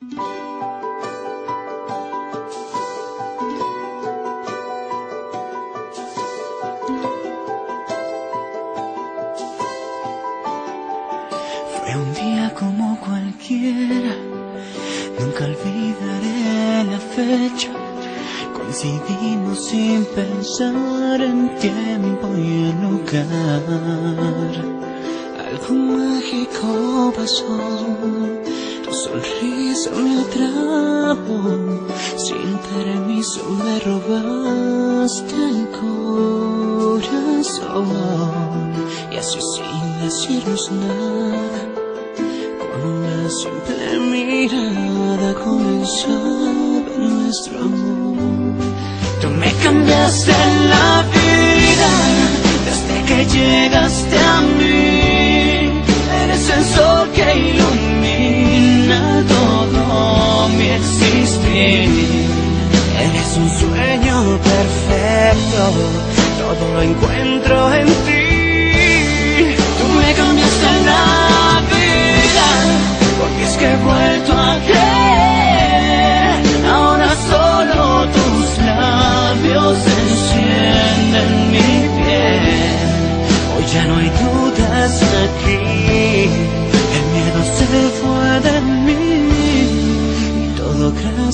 Fue un día como cualquiera, nunca olvidaré la fecha. Coincidimos sin pensar en tiempo y en lugar. Algo mágico pasó, tu sonrisa me atrapó. Sin permiso me robaste el corazón. Y así sin decirnos nada, con una simple mirada comenzaba nuestro amor. Tú me cambiaste la vida desde que llegaste a mí. Eres un sueño perfecto, todo lo encuentro en ti. Tú me cambiaste la vida, porque es que he vuelto a creer. Ahora solo tus labios encienden mi piel. Hoy ya no hay dudas aquí,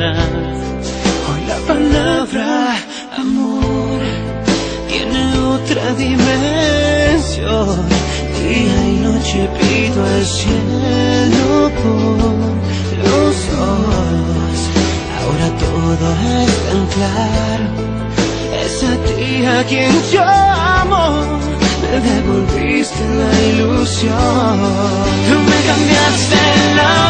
Hoy la palabra amor tiene otra dimensión. Día y noche pido al cielo por los ojos. Ahora todo es tan claro. Es a ti a quien yo amo. Me devolviste la ilusión. Tú me cambiaste la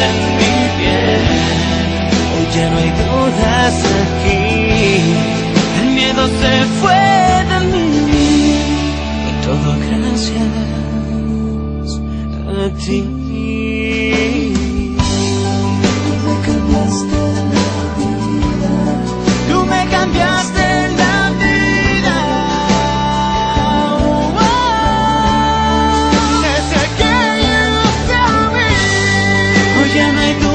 encienden mi piel. Hoy ya no hay dudas aquí. El miedo se fue de mí. Y todo gracias a ti. Hoje é noite